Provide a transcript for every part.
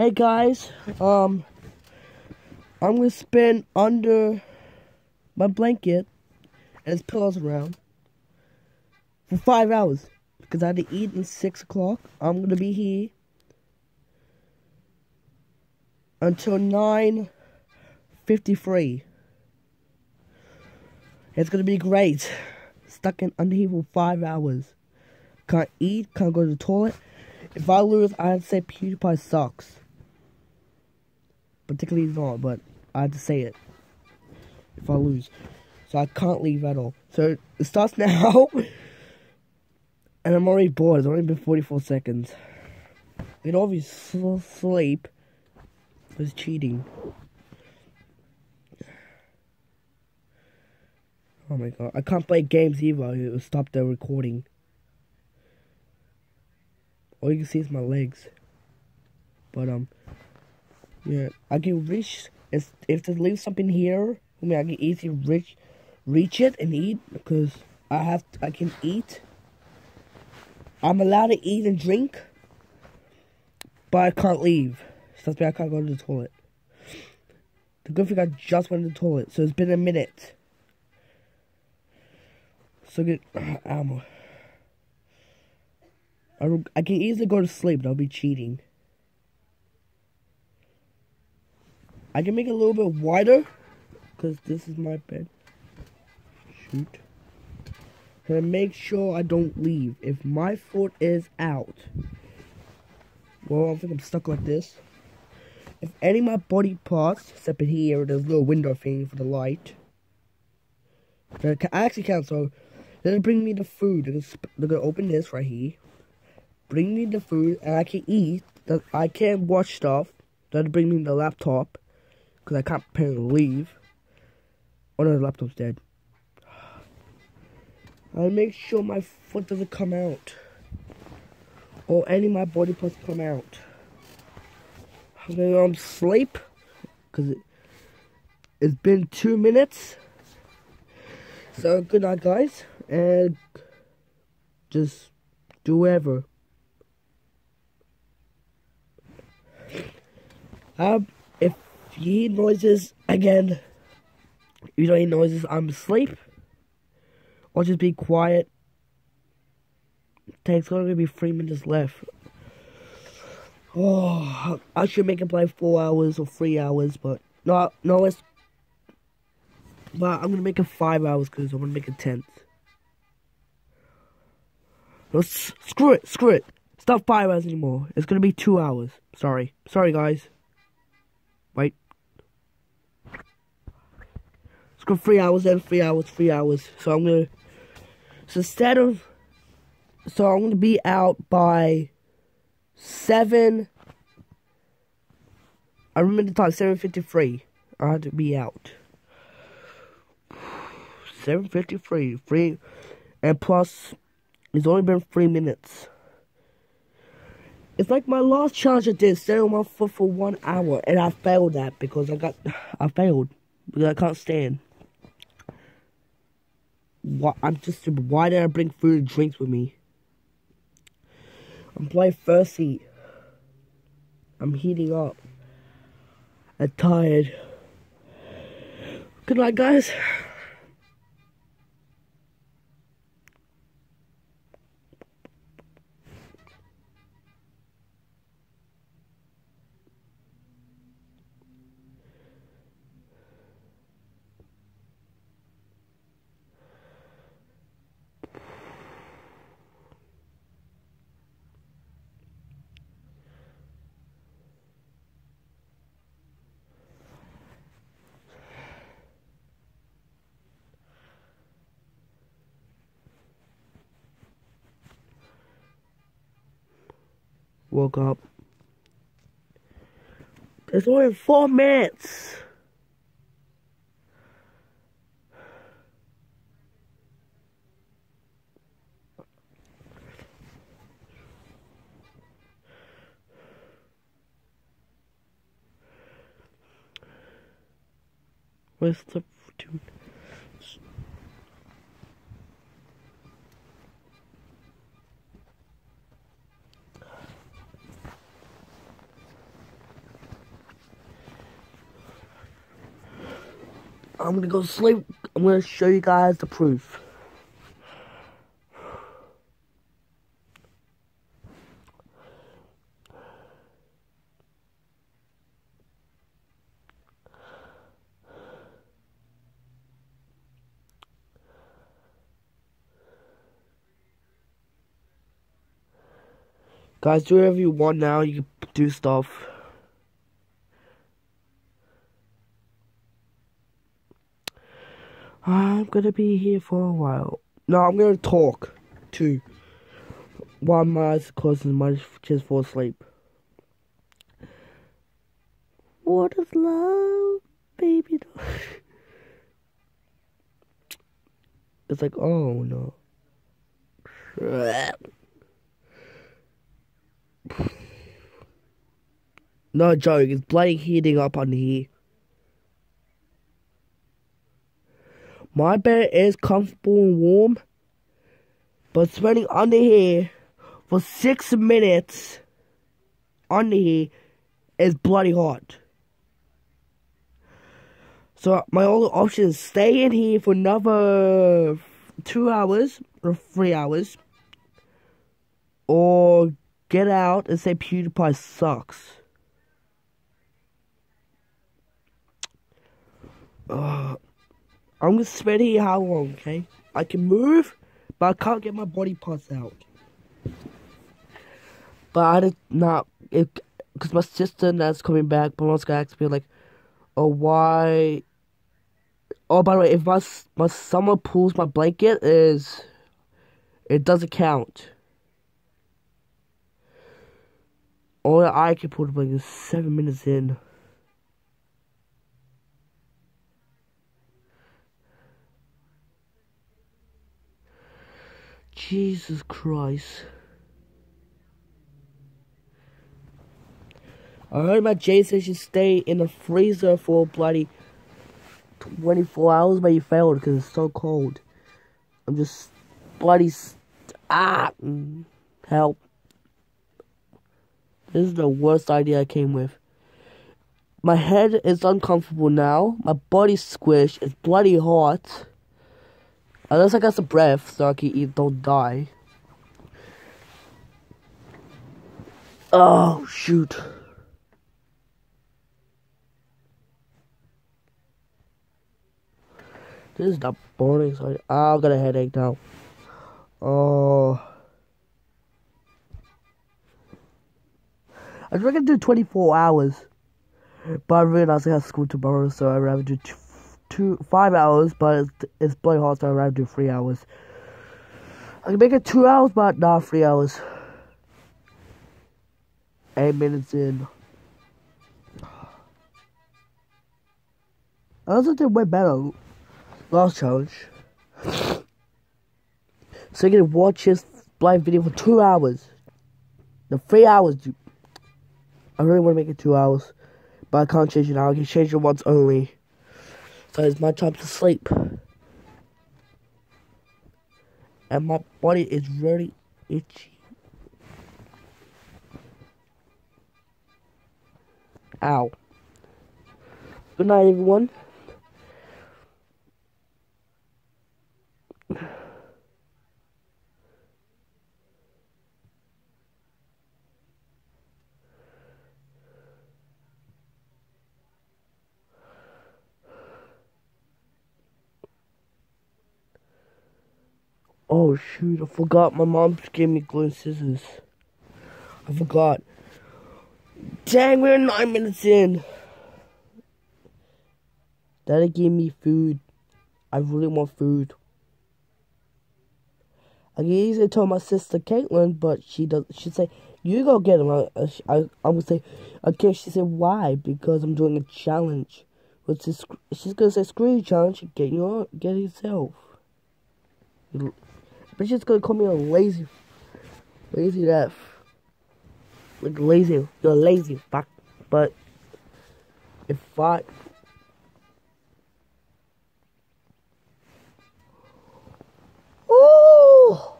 Hey guys, um, I'm gonna spin under my blanket and his pillows around for five hours because I had to eat at six o'clock. I'm gonna be here until nine fifty-three. It's gonna be great. Stuck in under here for five hours. Can't eat, can't go to the toilet. If I lose, I'd say PewDiePie sucks. Particularly not, but I had to say it. If I lose. So I can't leave at all. So it starts now. and I'm already bored. It's only been 44 seconds. If you sleep, it's cheating. Oh my god. I can't play games either. It will stop the recording. All you can see is my legs. But, um, yeah, I can reach, if, if they leave something here, I mean, I can easily reach, reach it and eat, because I have, I can eat. I'm allowed to eat and drink, but I can't leave. So that's why I can't go to the toilet. The good thing I just went to the toilet, so it's been a minute. So uh, ammo. I, I can easily go to sleep, I'll be cheating. I can make it a little bit wider, because this is my bed. Shoot. And make sure I don't leave. If my foot is out, well, I think I'm stuck like this. If any of my body parts, except in here, there's a little window thing for the light. I actually can't, so they're gonna bring me the food. They're gonna open this right here bring me the food and I can eat. I can't watch stuff. Then bring me the laptop because I can't apparently leave. Oh no, the laptop's dead. I'll make sure my foot doesn't come out or any of my body parts come out. I'm gonna um, sleep because it, it's been two minutes. So good night, guys, and just do whatever. Um, you hear noises again, if you don't hear noises, I'm asleep. Or just be quiet. Takes only be three minutes left. Oh, I should make it play four hours or three hours, but no, no, it's. But I'm gonna make it five hours because I'm gonna make it tenth. No, screw it, screw it. It's not five hours anymore. It's gonna be two hours. Sorry, sorry, guys. Wait. Let's go three hours, then three hours, three hours. So I'm gonna. So instead of. So I'm gonna be out by seven. I remember the time seven fifty three. I had to be out. Seven fifty three, three, and plus, it's only been three minutes. It's like my last challenge I did, stay on my foot for one hour, and I failed that because I got, I failed because I can't stand. Why, I'm just, why did I bring food and drinks with me? I'm playing first seat. I'm heating up. I'm tired. Good night, guys. Woke up. It's only four minutes. Where's the dude? I'm gonna go sleep. I'm gonna show you guys the proof. Guys, do whatever you want now. You can do stuff. I'm gonna be here for a while. No, I'm gonna talk too. While my eyes are closed my just fall asleep. What is love, baby? It's like, oh no. No joke, it's bloody heating up on here. My bed is comfortable and warm, but spending under here for six minutes under here is bloody hot. So my only option is stay in here for another two hours or three hours, or get out and say PewDiePie sucks. Uh, I'm gonna spend here how long, okay? I can move, but I can't get my body parts out. But I did not, because my sister that's coming back, but one's gonna ask me like, oh why? Oh, by the way, if my my someone pulls my blanket, is it doesn't count. Only I can pull the blanket seven minutes in. Jesus Christ. I heard my Jason should stay in the freezer for bloody 24 hours, but he failed because it's so cold. I'm just bloody. Ah! Help. This is the worst idea I came with. My head is uncomfortable now. My body's squished. It's bloody hot. Unless I got some breath so I can eat, don't die. Oh, shoot. This is not boring. So I, I've got a headache now. Oh. I was gonna do 24 hours. But I realized I have school tomorrow, so I'd rather do two five hours, but it's, it's bloody hard, I'd rather do three hours. I can make it two hours, but not three hours. Eight minutes in. I also did way better last challenge. So you can watch this blind video for two hours. The three hours. I really want to make it two hours, but I can't change it now. I can change it once only. So it's my time to sleep. And my body is really itchy. Ow. Good night, everyone. Oh shoot, I forgot my mom gave me glue and scissors. I forgot. Dang, we're nine minutes in. Daddy gave me food. I really want food. I can easily tell my sister Caitlin, but she does. She say, "You go get him." I, I, I'm gonna say, "Okay." She said, "Why?" Because I'm doing a challenge. Which is, she's gonna say, "Screw you, challenge. Get your, get yourself." But she's gonna call me a lazy, lazy F. Like lazy, you're lazy fuck. But if I Oh!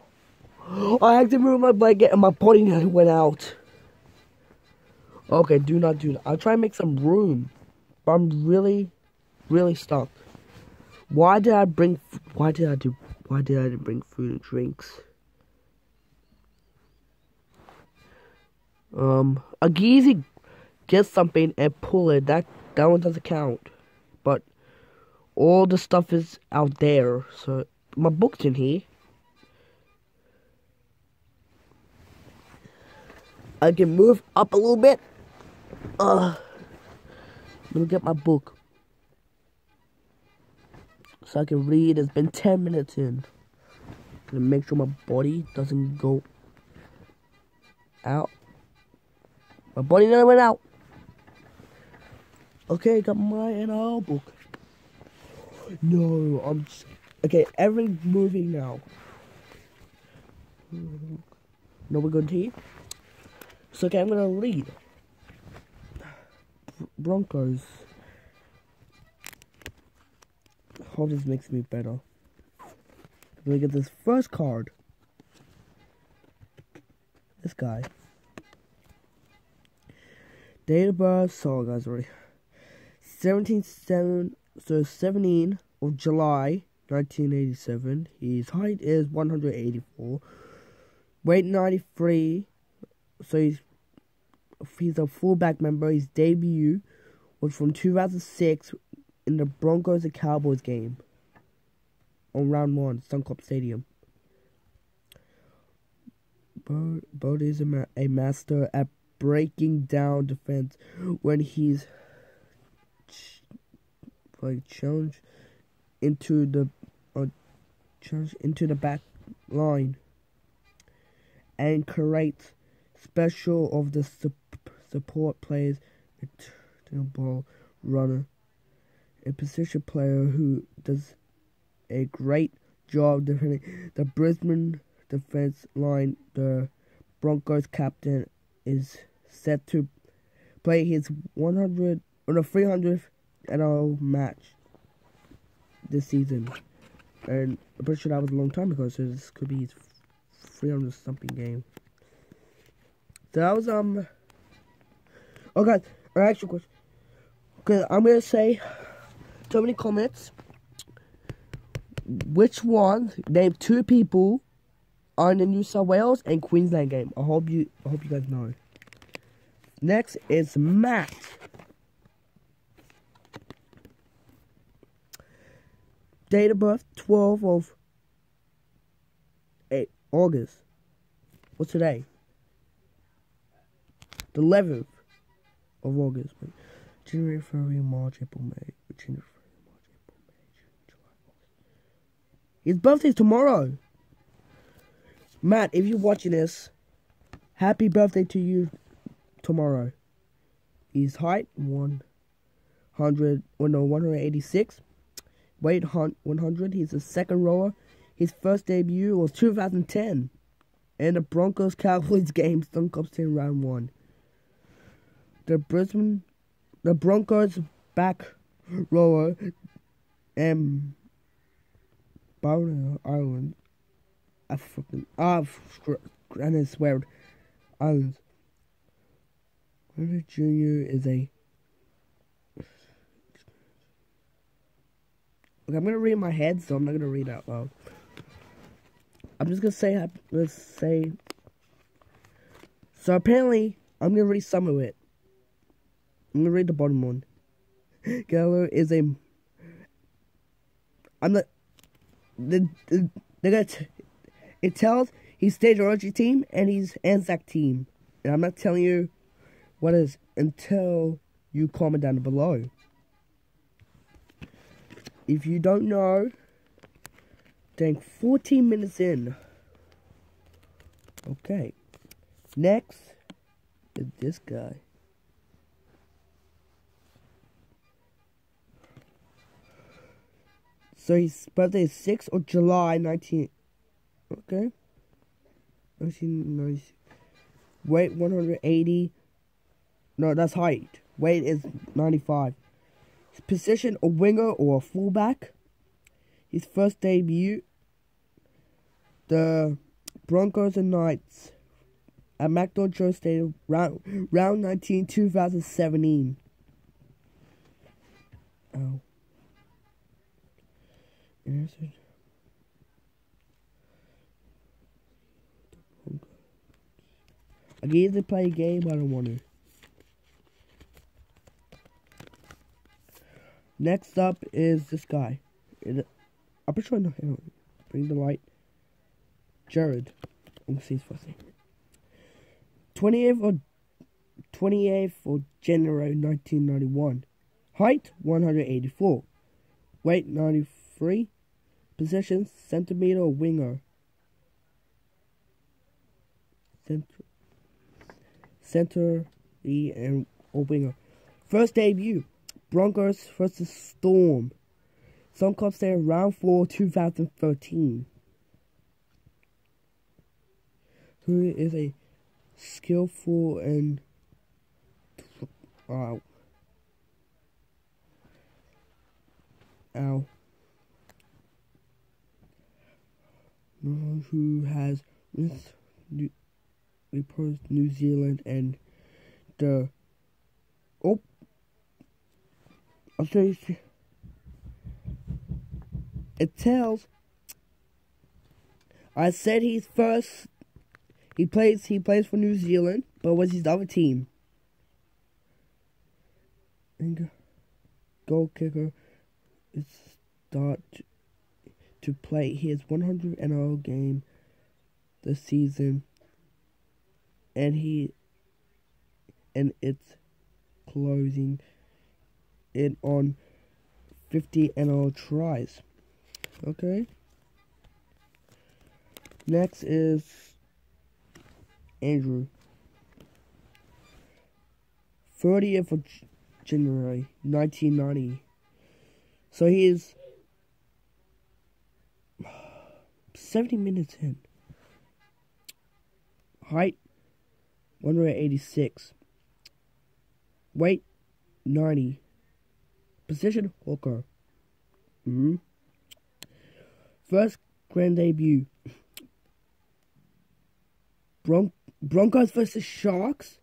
I had to move my blanket and my body went out. Okay, do not do that. I'll try and make some room. But I'm really, really stuck. Why did I bring? Why did I do? Why did I bring food and drinks? Um, a geezy get something and pull it. That that one doesn't count. But all the stuff is out there. So my book's in here. I can move up a little bit. Uh, let me get my book. So I can read. It's been 10 minutes in. Gonna make sure my body doesn't go out. My body never went out. Okay, got my NRL book. No, I'm just, okay. Every moving now. No, we're going to tea. So okay, I'm gonna read. Broncos. Hope this makes me better. Me get this first card. This guy. Date of birth, sorry guys, sorry. 17, 7, so 17 of July 1987. His height is 184. Weight 93. So he's he's a fullback member. His debut was from 2006 in the Broncos and Cowboys game on round one, Suncorp Stadium. Boyd, is a, ma a master at breaking down defense when he's like challenge into the uh, into the back line and creates special of the su support players ball runner a position player who does a great job defending the Brisbane defense line the Broncos captain is set to play his 100 or the 300th NRL match this season. And I'm pretty sure that was a long time ago, so this could be his 300 something game. So that was, um. Oh, an actual question. Okay, I'm gonna say so many comments. Which one? Name two people on the New South Wales and Queensland game. I hope you I hope you guys know. Next is Matt. Date of birth 12 of 8 August. What's today? The 11th of August. January, February, March, April, May. January, February, March, April, May, June, July, August. His birthday's tomorrow. Matt, if you're watching this, happy birthday to you tomorrow. His height, 100, well, no, 186. Weight, 100. He's a second rower. His first debut was 2010. And the Broncos Cowboys game, Suncorp in round one. The Brisbane, the Broncos back rower, and Bowen Island I fucking ah, and I swear, islands. Leonard Jr. is a. Okay, I'm gonna read my head, so I'm not gonna read out loud. I'm just gonna say, let's say. So apparently, I'm gonna read some of it. I'm gonna read the bottom one. Geller is a. I'm not. The, the, they got it tells he's stage origin team and he's Anzac team. And I'm not telling you what is until you comment down below. If you don't know, dang, 14 minutes in. Okay. Next is this guy. So his birthday is 6th of July 19- Okay. 1990. Weight 180. No, that's height. Weight is 95. His position a winger or a fullback. His first debut. The Broncos and Knights at McDonald Jones Stadium round round 19 2017. Oh. Answered. I can easily play a game, I don't want to. Next up is this guy. I'm pretty sure I know him. Bring the light. Jared. I'm gonna see his first name. 28th or 28th of January 1991. Height 184. Weight 93. Position centimeter winger. Center, center E and or winger. First debut. Broncos versus Storm. Suncorp say round four 2013. Who is a skillful and uh, ow who has with New, New Zealand and the oh I'll show you it tells I said he's first he plays he plays for New Zealand, but what's his other team? And goal kicker It's start to play his 100 NRL game this season, and he and it's closing in on 50 NRL tries. Okay. Next is Andrew. 30th of January 1990. So he is 70 minutes in. Height 186. Weight 90. Position hooker. Mm -hmm. First grand debut. Bron Broncos versus Sharks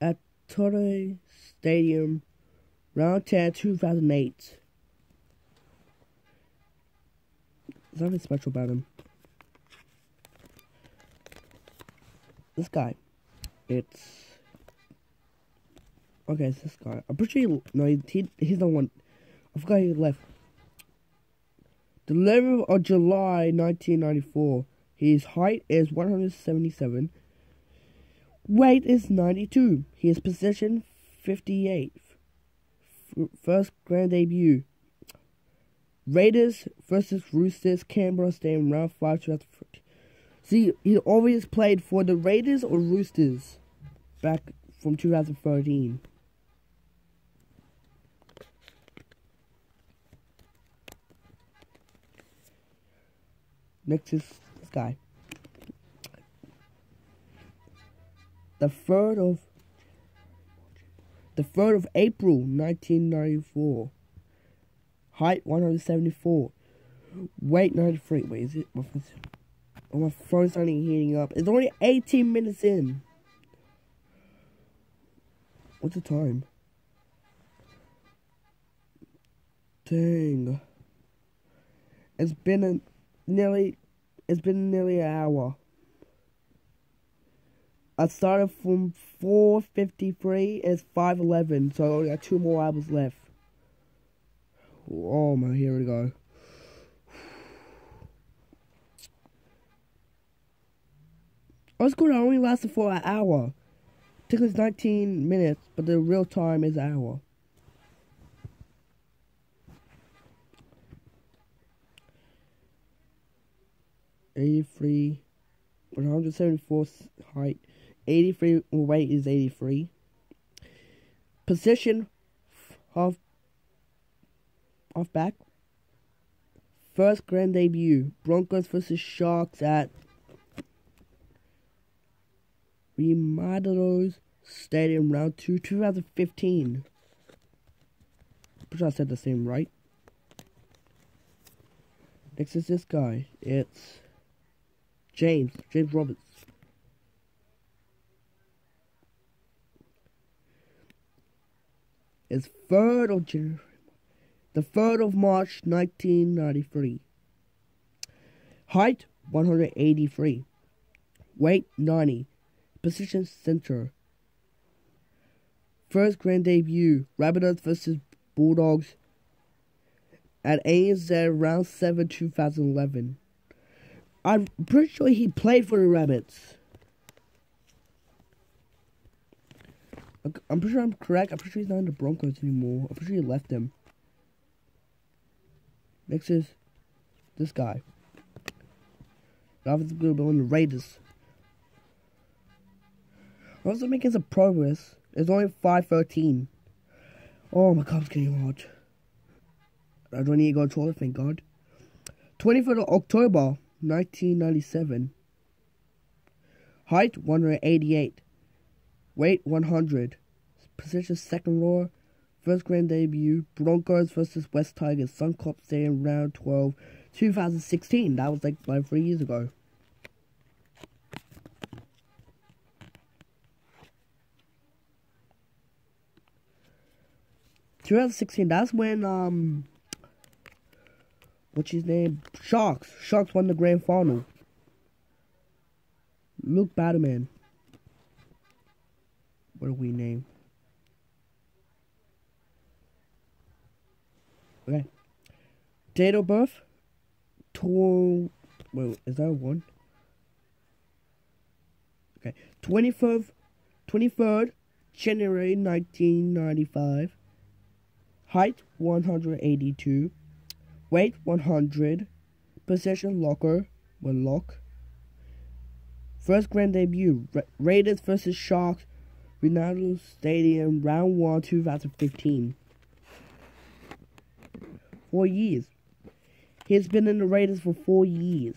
at Torrey Stadium, round 10, 2008. There's nothing special about him. This guy. It's... Okay, it's this guy. I'm pretty sure he, no, he, he, he's the one. I forgot he left. The 11th of July, 1994. His height is 177. Weight is 92. His position 58. First grand debut. Raiders versus Roosters, Canberra Stadium, round 5 2013. See, he always played for the Raiders or Roosters back from 2013. Next is this guy. The third of the third of April, nineteen ninety four. Height one hundred seventy four. Weight ninety three. Wait, is it? Oh, my phone's heating up. It's only eighteen minutes in. What's the time? Dang. It's been a nearly it's been nearly an hour. I started from 4.53, it's 5.11, so I only got two more hours left. Oh my, here we go. Good, it only lasted for an hour. Took us 19 minutes, but the real time is an hour. 83, 174 height, 83 weight is 83. Position, half, half back. First grand debut, Broncos versus Sharks at Remondis Stadium Round 2, 2015. Pretty sure I said the same right. Next is this guy. It's James, James Roberts. It's third of January. The 3rd of March 1993. Height 183. Weight 90. Position center. First grand debut Rabbitohs vs. Bulldogs at ANZ round 7 2011. I'm pretty sure he played for the Rabbits. I'm pretty sure I'm correct. I'm pretty sure he's not in the Broncos anymore. I'm pretty sure he left them. Next is this guy. Going to be on the Raiders. Also making some progress. It's only 5.13. Oh, my cup's getting hot. I don't need to go to toilet, thank God. 24th of October, 1997. Height, 188. Weight, 100. Position, second row. First grand debut, Broncos versus West Tigers, Suncorp Stadium, round 12, 2016. That was like like three years ago. 2016, that's when, um, what's his name? Sharks. Sharks won the grand final. Luke Batterman. What do we name? Okay. Date of birth? Two. Wait, is that one? Okay. 23rd, 23rd January 1995. Height 182. Weight 100. Possession locker. One lock. First grand debut. Ra Raiders versus Sharks. Ronaldo Stadium. Round 1 2015. Four years. He's been in the Raiders for four years.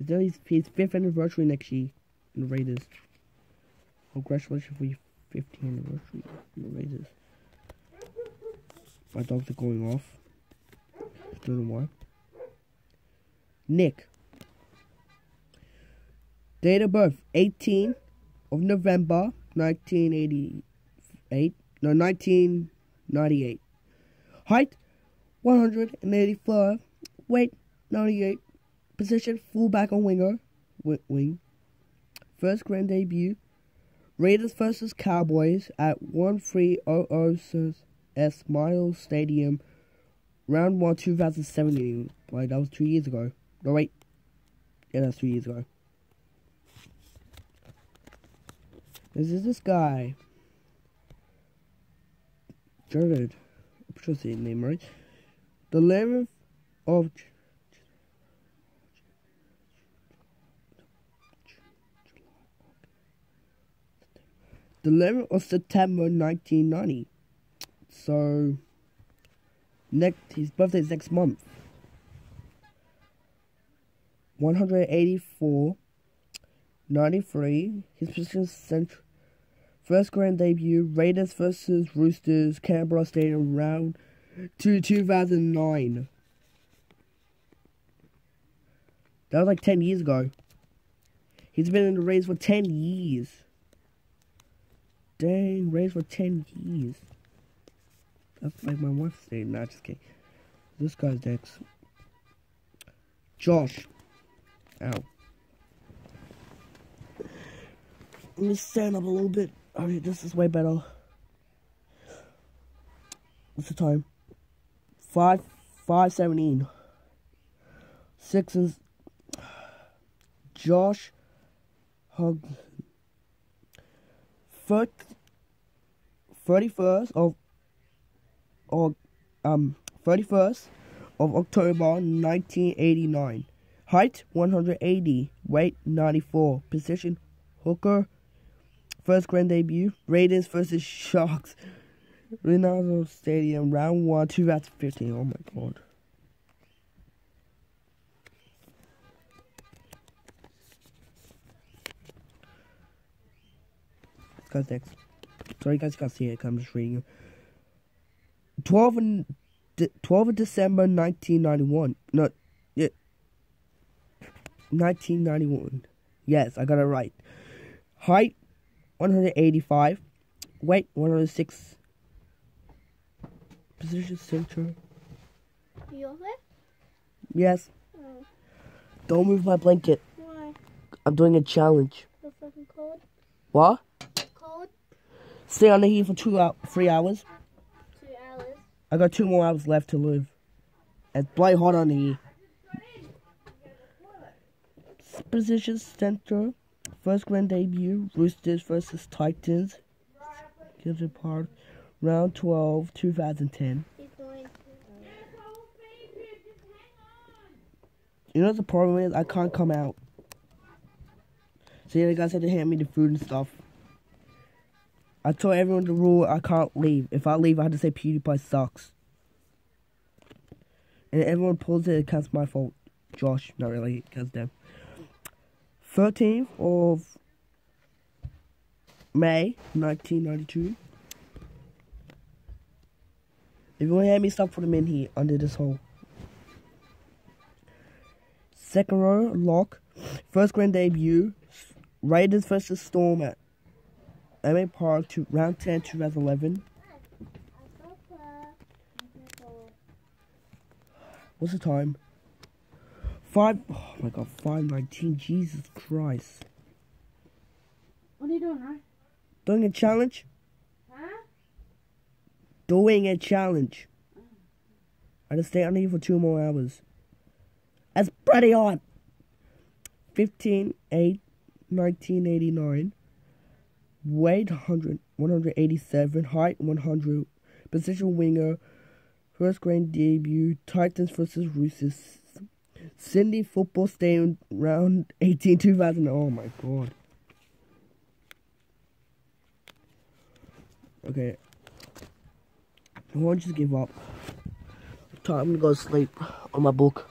It's his, fifth anniversary next year in the Raiders. Congratulations for your 15th anniversary. in the Raiders. My dogs are going off. Don't know why. Nick. Date of birth 18 of November 1988. No, 1998. Height 185. Weight 98. Position fullback on winger. Wing. First grand debut Raiders versus Cowboys at 1300 S Miles Stadium, round 1 2017. Like, that was two years ago. No, wait. Yeah, that's two years ago. This is this guy. Jared. I'm sure the name right. The 11th of the 11th of September 1990. So, next his birthday is next month. 184, 93. His position is central. First grand debut, Raiders versus Roosters, Canberra Stadium, round to 2009. That was like 10 years ago. He's been in the race for 10 years. Dang, raised for 10 years. That's like my wife saying, not just kidding. This guy's next. Josh. Ow. Let me stand up a little bit. Alright, this is way better. What's the time? Five, five seventeen. Six is Josh Hug 31st of or um 31st of October 1989. Height 180, weight 94, position hooker. First grand debut Raiders versus Sharks. Ronaldo Stadium, round one, 2015. Oh my god. Context. Sorry, you guys can't see it. I'm just reading 12 and 12 of December 1991. No, yeah, 1991. Yes, I got it right. Height 185. Weight 106. Position center. You okay? Yes. Oh, Don't move my blanket. why? I'm doing a challenge. The fucking cold? What? Cold? Stay on the heat for two out, three hours. Two hours. I got two more hours left to live. It's bright hot on the. Position center. First grand debut. Roosters versus Titans. Gilbert Park. Round 12, 2010. He's going to. You know what the problem is? I can't come out. So yeah, the guys had to hand me the food and stuff. I told everyone the rule I can't leave. If I leave, I have to say PewDiePie sucks. And everyone pulls it, it's my fault. Josh, not really, because them. 13th of May, 1992. If you want me stuff, put them in here, under this hole. Second row, lock. First grand debut. Raiders versus Storm at AAMI Park to round 10, 2011. What's the time? Five. Oh my god, 519. Jesus Christ. What are you doing, right? Doing a challenge? Huh? Doing a challenge. I just stay on here for two more hours. That's pretty hot. 15 8 1989. Weight 100, 187. Height 100. Position winger. First grade debut. Titans versus Roosters. Sydney Football Stadium round 18 2000. Oh my god. Okay. I won't just give up. Time to go to sleep on my book.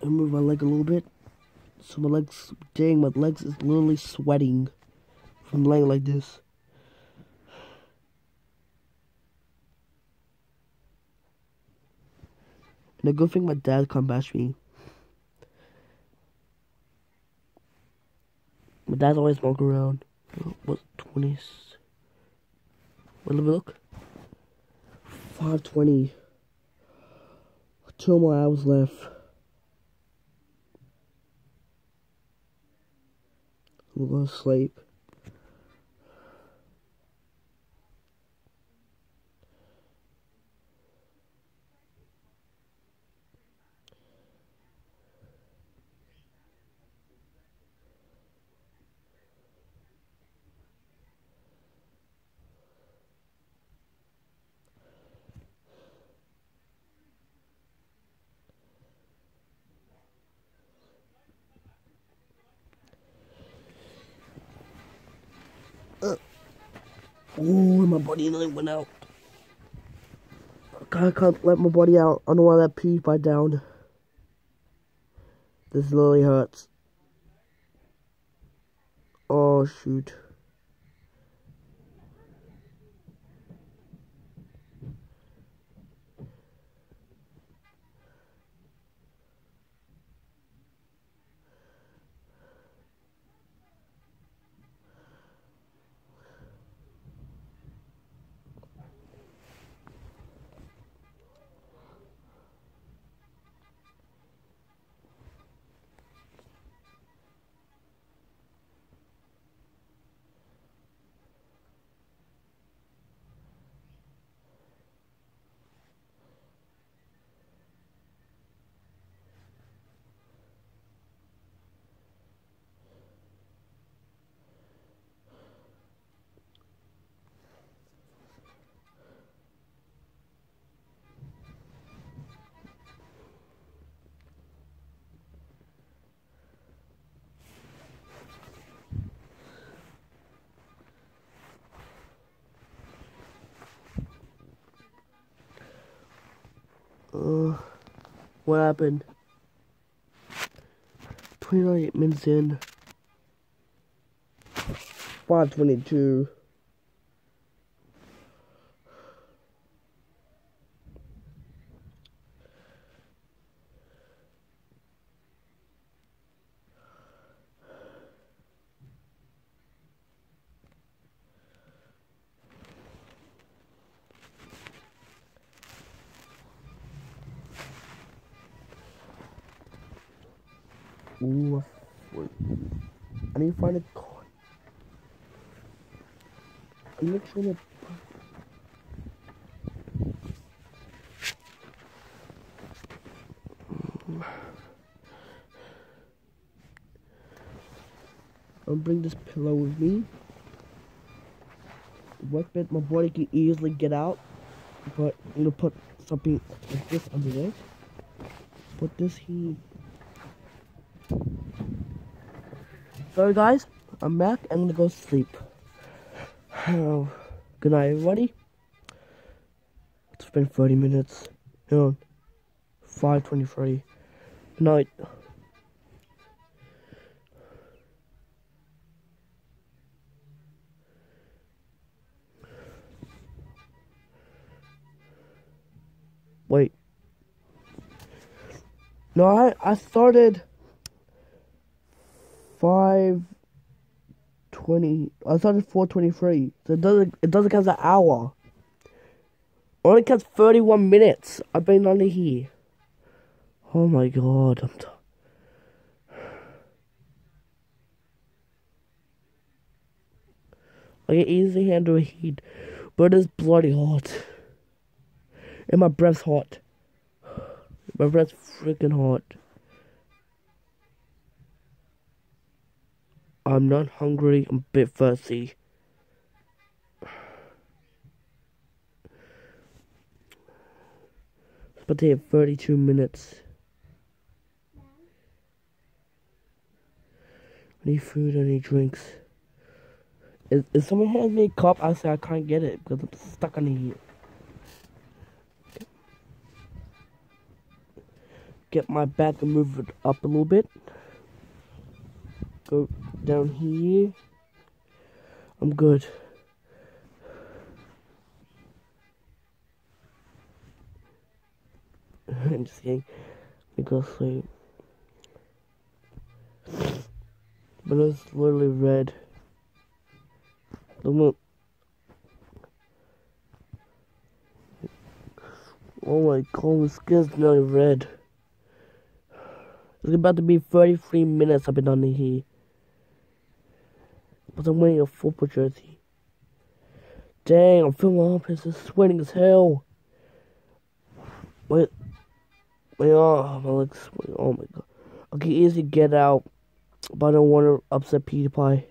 And move my leg a little bit. So my legs, dang, my legs is literally sweating from laying like this. And a good thing my dad come bash me. My dad's always walking around. What, 20s? What let me look? 520. Two more hours left. I'm gonna sleep. Ooh, my body nearly went out. I can't let my body out. I don't want that pee by down. This literally hurts. Oh, shoot. What happened? 28 minutes in. 522. Ooh, wait. I need to find a card. I'm not sure that. I'll bring this pillow with me. What bit my body can easily get out, but I'm gonna put something like this under there. Put this here. Sorry guys, I'm back. I'm gonna go sleep. Oh, good night, everybody. It's been 30 minutes. You know, 5:23. Good night. Wait. No, I I started five twenty. I started four twenty three. So it doesn't it doesn't count the hour. Only counts thirty one minutes. I've been under here. Oh my god, I'm. T- I can easily handle heat, but it's bloody hot. And my breath's hot. My breath's freaking hot. I'm not hungry, I'm a bit thirsty. But they have 32 minutes. I need food, I need drinks. If, if someone hands me a cup, I say I can't get it because I'm stuck on heat. Get my back and move it up a little bit. Go down here. I'm good. I'm just kidding. I go sleep. But it's literally red. The moon. Oh my god, my skin's nearly red. It's about to be 33 minutes I've been on here. But I'm wearing a football jersey. Dang, I'm feeling my armpits are sweating as hell. Wait. My arm, oh, my legs. Oh my god. Okay, easy, get out, but I don't want to upset Peter Pie.